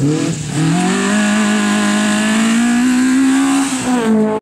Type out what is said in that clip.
Música